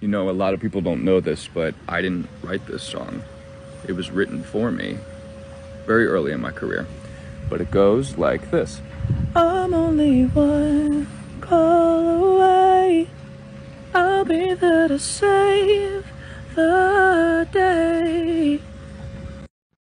You know, a lot of people don't know this, but I didn't write this song. It was written for me very early in my career. But it goes like this I'm only one call away. I'll be there to save the day.